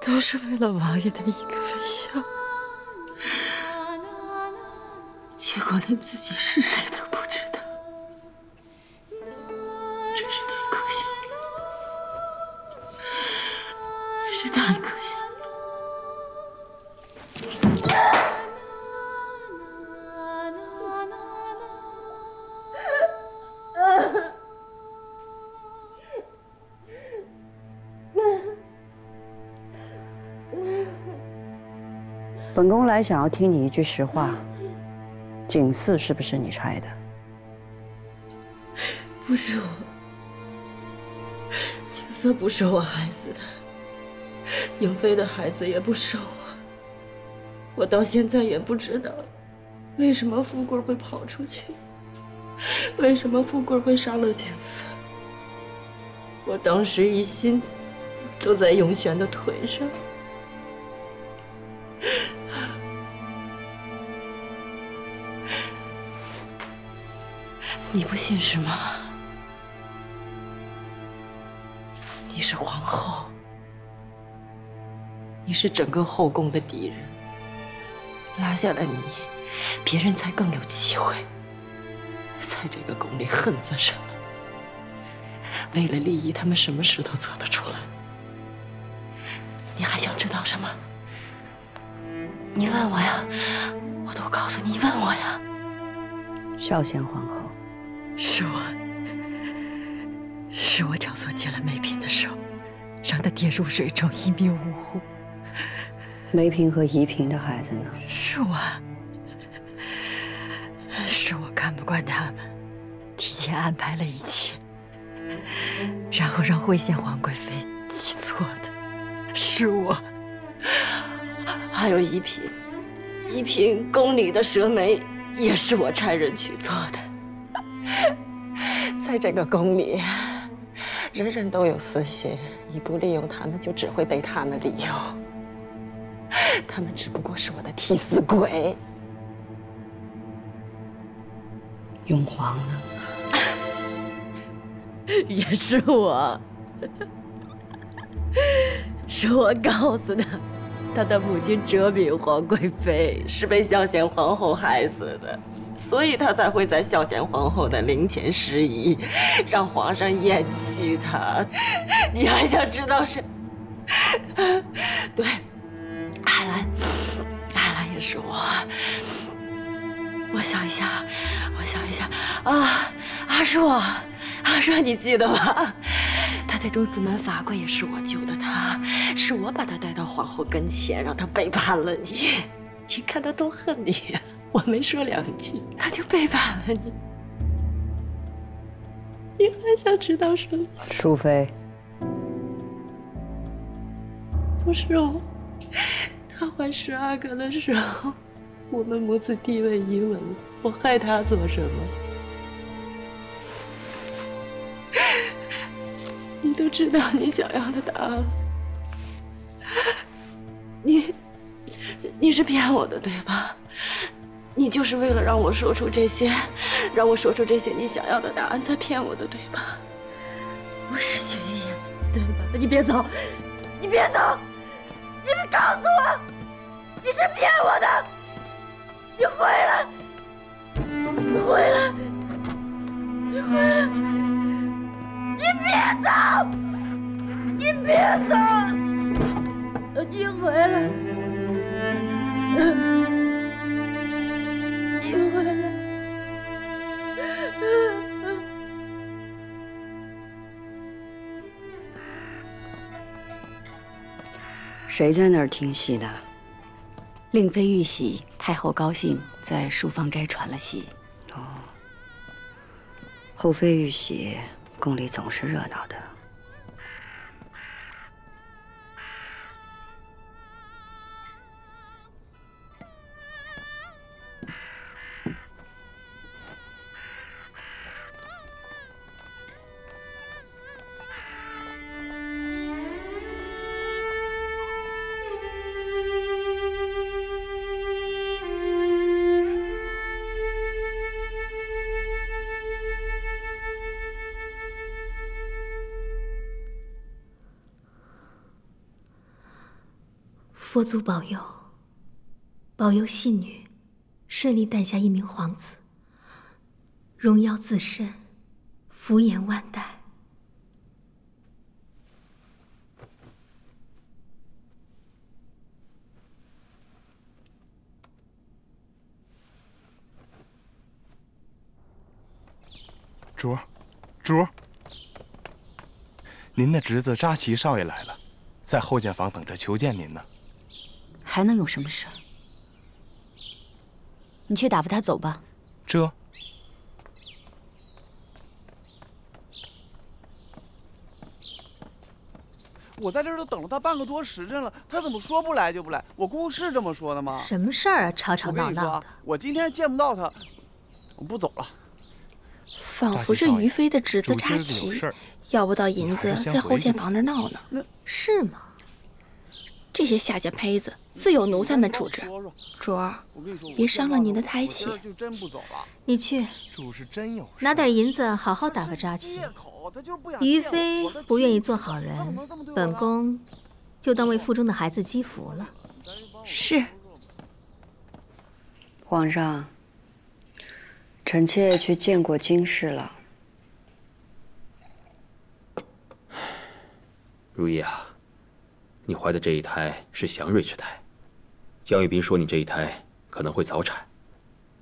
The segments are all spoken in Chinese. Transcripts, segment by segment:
都是为了王爷的一个微笑，结果连自己是谁都不知道，本宫来想要听你一句实话，景四是不是你拆的？不是我，景色不是我害死的，颖妃的孩子也不是我。我到现在也不知道，为什么富贵会跑出去，为什么富贵会杀了景色。我当时一心坐在永璇的腿上。你不信是吗？你是皇后，你是整个后宫的敌人，拉下了你，别人才更有机会。在这个宫里恨算什么？为了利益，他们什么事都做得出来。你还想知道什么？你问我呀，我都告诉你。你问我呀，孝贤皇后。是我，是我挑唆接了梅嫔的手，让她跌入水中一命呜呼。梅嫔和宜嫔的孩子呢？是我，是我看不惯他们，提前安排了一切，然后让惠县皇贵妃去做的。是我，还有宜嫔，宜嫔宫里的蛇媒也是我差人去做的。在这个宫里，人人都有私心，你不利用他们，就只会被他们利用。他们只不过是我的替死鬼。永璜呢？也是我，是我告诉他，他的母亲哲敏皇贵妃是被孝贤皇后害死的。所以他才会在孝贤皇后的灵前失仪，让皇上厌弃他。你还想知道是？对，海兰，海兰也是我。我想一下，我想一下啊，阿若，阿若，你记得吗？他在中司门罚跪，也是我救的他，是我把他带到皇后跟前，让他背叛了你。你看他多恨你呀！我没说两句，他就背叛了你。你还想知道什么？淑妃，不是我。他怀十阿哥的时候，我们母子地位已稳了，我害他做什么？你都知道你想要的答案。你，你是骗我的，对吧？你就是为了让我说出这些，让我说出这些你想要的答案，才骗我的，对吧？我是血玉言，对吧？你别走，你别走，你别告诉我，你是骗我的，你回来，你回来，你回来，你别走，你别走，你回来。谁在那儿听戏呢？令妃玉玺，太后高兴，在淑芳斋传了戏。哦，后妃玉玺，宫里总是热闹的。佛祖保佑，保佑信女顺利诞下一名皇子，荣耀自身，福延万代。竹，竹，您的侄子扎奇少爷来了，在后间房等着求见您呢。还能有什么事儿？你去打发他走吧。这，我在这儿都等了他半个多时辰了，他怎么说不来就不来？我姑姑是这么说的吗？什么事儿啊？吵吵闹闹的。我今天见不到他，我不走了。仿佛是于飞的侄子扎竹心儿子有旗，要不到银子在后线回去吧房那儿闹呢。是吗？这些下贱胚子，自有奴才们处置你。说说，卓儿，别伤了您的胎气他我今儿就真不走了。你去主是真有事。拿点银子，好好打发扎旗借。口，他就是不想于见我飞不愿意做好人本宫就当为腹中的孩子积福了。是，皇上，臣妾去见过金氏了。如意啊，你怀的这一胎是祥瑞之胎，江玉斌说你这一胎可能会早产，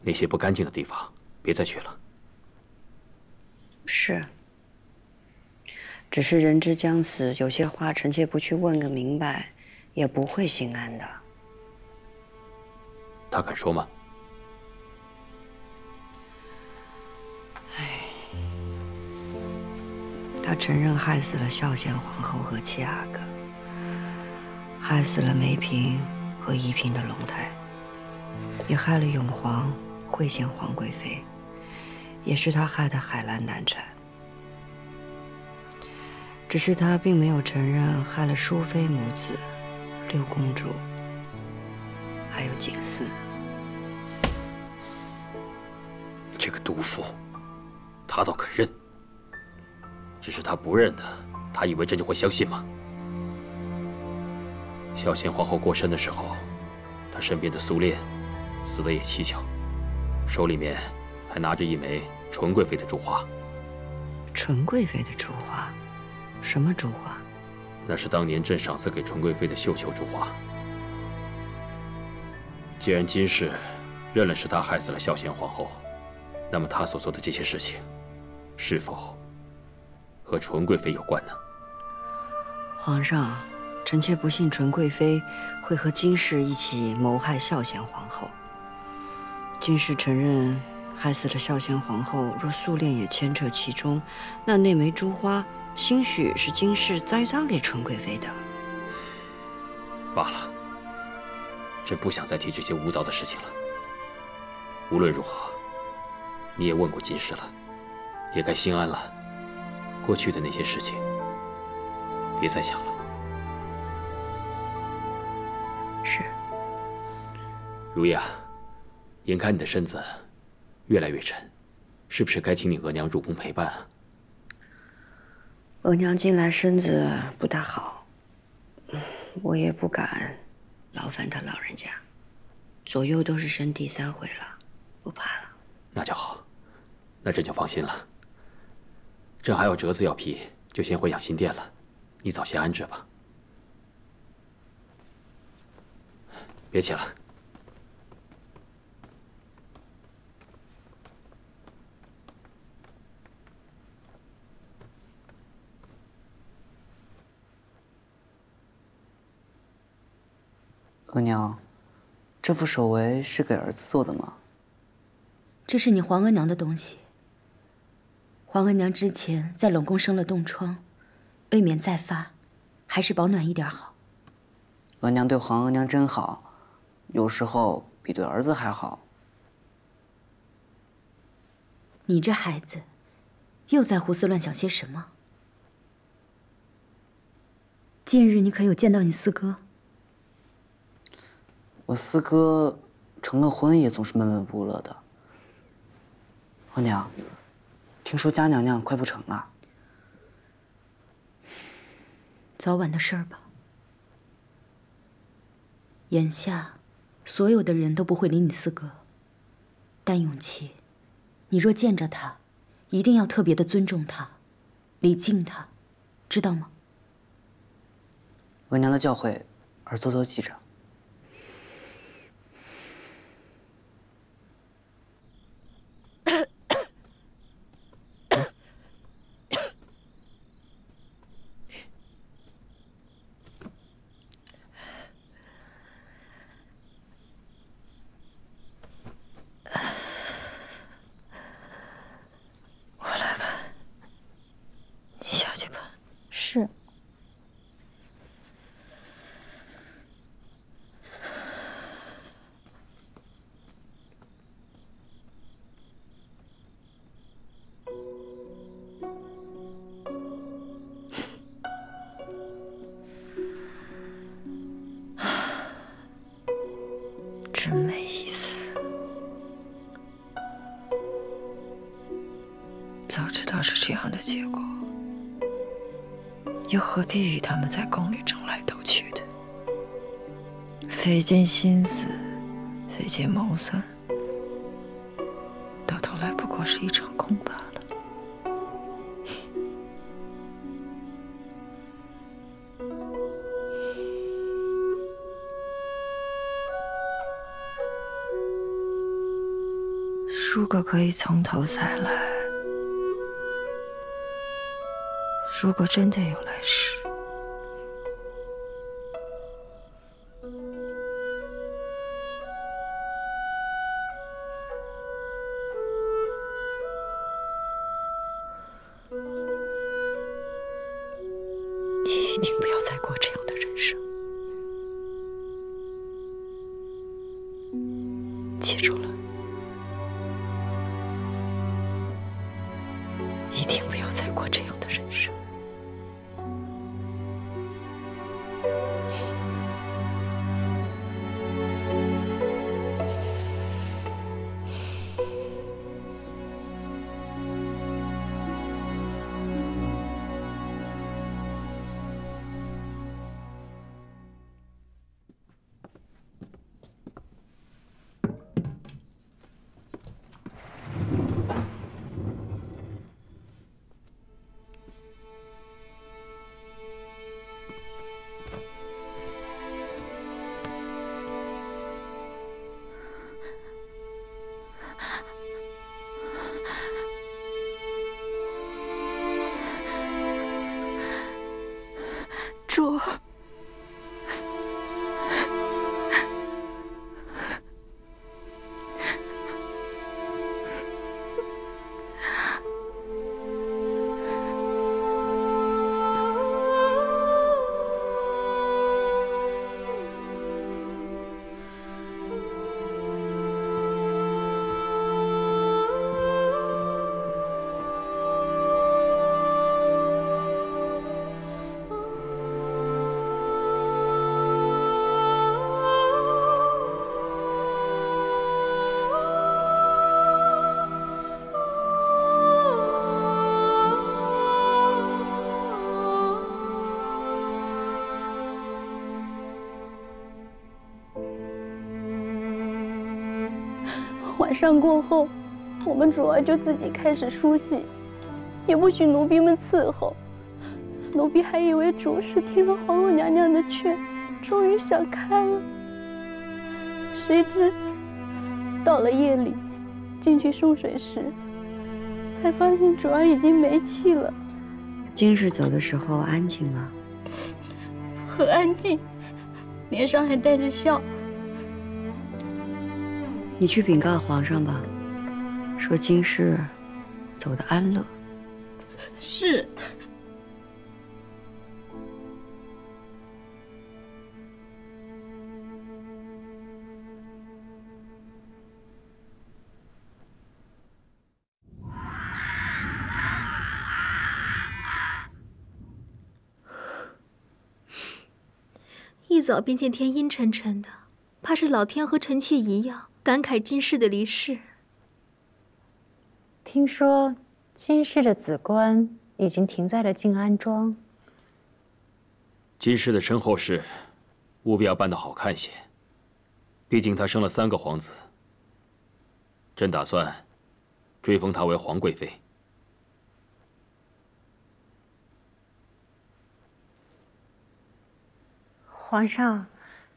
那些不干净的地方别再去了。是，只是人之将死，有些话臣妾不去问个明白，也不会心安的。他肯说吗？他承认害死了孝贤皇后和七阿哥，害死了梅嫔和宜嫔的龙胎，也害了永皇、惠贤皇贵妃，也是他害的海兰难产。只是他并没有承认害了淑妃母子、六公主，还有景嗣。这个毒妇，他倒肯认。只是他不认的，他以为朕就会相信吗？孝贤皇后过身的时候，她身边的苏烈死的也蹊跷，手里面还拿着一枚纯贵妃的珠花，纯贵妃的珠花，什么珠花？那是当年朕赏赐给纯贵妃的绣球珠花。既然金氏认了是他害死了孝贤皇后，那么他所做的这些事情，是否和纯贵妃有关呢？皇上，臣妾不信纯贵妃会和金氏一起谋害孝贤皇后。金氏承认害死了孝贤皇后，若素练也牵扯其中，那那枚珠花兴许是金氏栽赃给纯贵妃的。罢了，朕不想再提这些无糟的事情了。无论如何，你也问过金氏了，也该心安了。过去的那些事情，别再想了。如意啊，眼看你的身子越来越沉，是不是该请你额娘入宫陪伴啊？额娘近来身子不大好，嗯我也不敢劳烦她老人家。左右都是生第三回了，不怕了。那就好，那朕就放心了。朕还有折子要批，就先回养心殿了。你早些安置吧。别起了。额娘，这副手围是给儿子做的吗？这是你皇额娘的东西。皇额娘之前在冷宫生了冻疮，未免再发，还是保暖一点好。额娘对皇额娘真好，有时候比对儿子还好。你这孩子，又在胡思乱想些什么？近日你可有见到你四哥？我四哥成了婚也总是闷闷不乐的。额娘，听说嘉娘娘快不成了，早晚的事儿吧。眼下，所有的人都不会理你四哥。但永琪，你若见着他，一定要特别的尊重他，礼敬他，知道吗？额娘的教诲，儿周周记着。意思。早知道是这样的结果，又何必与他们在宫里争来斗去的？费尽心思，费尽谋算，到头来不过是一场以从头再来，如果真的有来世，主，晚上过后，我们主儿就自己开始梳洗，也不许奴婢们伺候。奴婢还以为主是听了皇后娘娘的劝，终于想开了。谁知到了夜里，进去送水时，才发现主儿已经没气了。今日走的时候安静吗？很安静，脸上还带着笑。你去禀告皇上吧，说京师走得安乐。是。一早便见天阴沉沉的，怕是老天和臣妾一样感慨金氏的离世。听说金氏的子棺已经停在了静安庄。金氏的身后事，务必要办得好看些，毕竟她生了三个皇子，朕打算追封她为皇贵妃。皇上，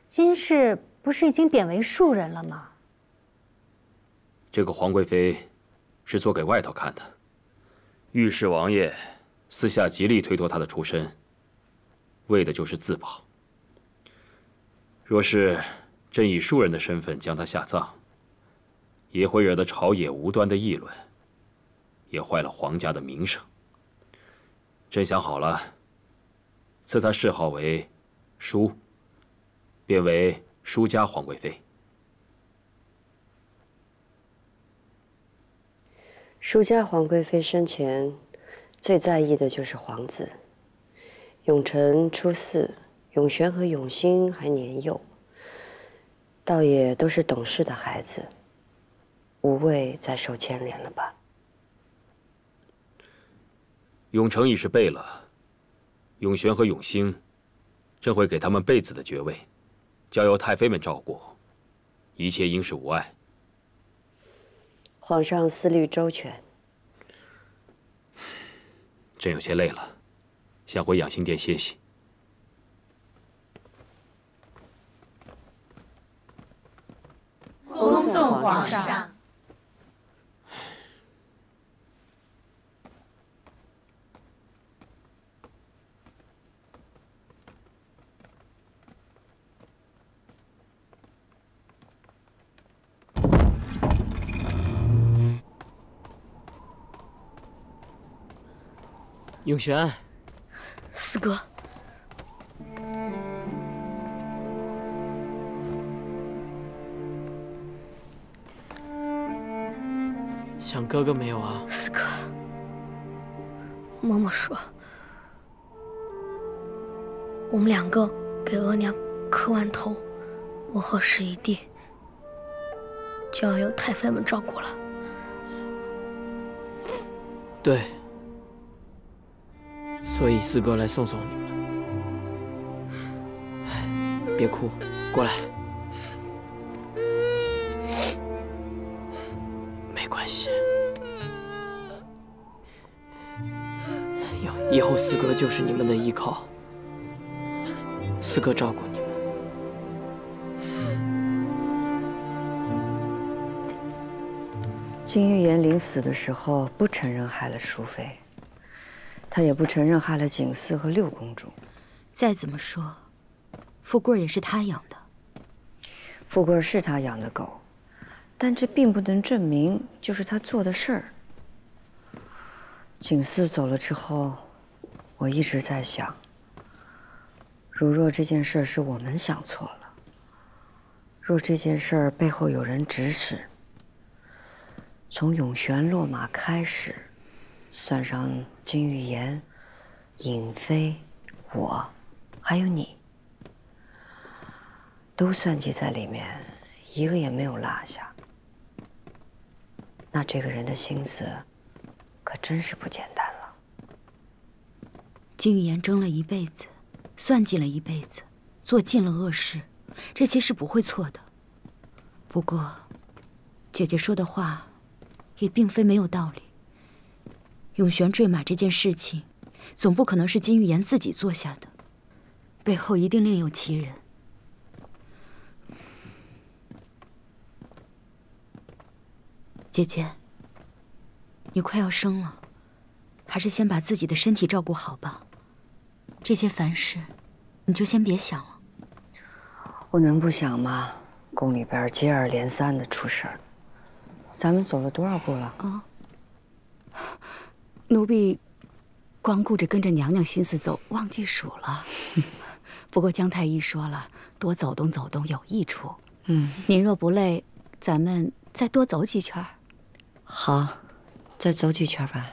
金氏不是已经贬为庶人了吗？这个皇贵妃是做给外头看的，御史王爷私下极力推脱她的出身，为的就是自保。若是朕以庶人的身份将她下葬，也会惹得朝野无端的议论，也坏了皇家的名声。朕想好了，赐她谥号为舒，变为舒家皇贵妃。舒家皇贵妃生前最在意的就是皇子。永成初四，永璇和永兴还年幼，倒也都是懂事的孩子，无谓再受牵连了吧？永成已是贝勒，永璇和永兴，朕会给他们贝子的爵位，交由太妃们照顾，一切应是无碍。皇上思虑周全，朕有些累了，想回养心殿歇息。恭送皇上。永璇，四哥，想哥哥没有啊？四哥，嬷嬷说，我们两个给额娘磕完头，我和十一弟就要由太妃们照顾了。对，所以四哥来送送你们。别哭，过来。没关系，以以后四哥就是你们的依靠，四哥照顾你们。金玉妍临死的时候不承认害了淑妃，她也不承认害了景四和六公主。再怎么说，富贵也是他养的。富贵是他养的狗，但这并不能证明就是他做的事儿。景四走了之后，我一直在想，如若这件事是我们想错了，若这件事儿背后有人指使，从永璇落马开始，算上金玉妍、尹妃、我，还有你，都算计在里面，一个也没有落下。那这个人的心思，可真是不简单了。金玉妍争了一辈子，算计了一辈子，做尽了恶事，这些是不会错的。不过，姐姐说的话。也并非没有道理。永璇坠马这件事情，总不可能是金玉妍自己做下的，背后一定另有其人。姐姐，你快要生了，还是先把自己的身体照顾好吧。这些烦事，你就先别想了。我能不想吗？宫里边接二连三的出事儿。咱们走了多少步了？啊，奴婢光顾着跟着娘娘心思走，忘记数了。不过姜太医说了，多走动走动有益处。嗯，您若不累，咱们再多走几圈。好，再走几圈吧。